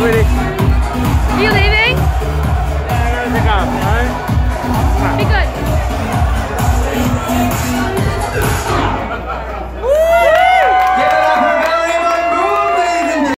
Really? Are you leaving? Yeah, I gotta take off, alright? Be good.